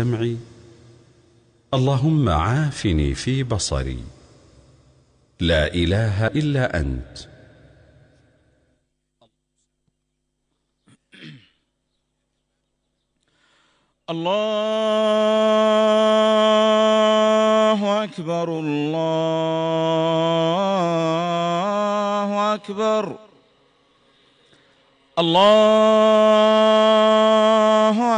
سمعي اللهم عافني في بصري. لا إله إلا أنت. الله أكبر الله أكبر. الله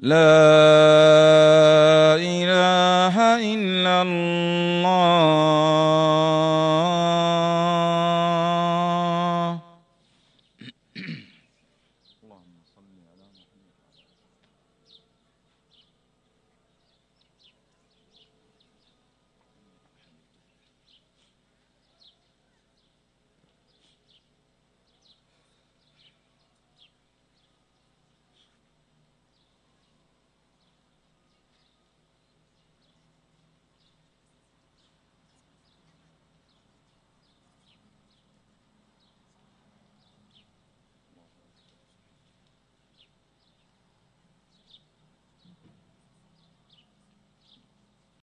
لا إله إلا الله.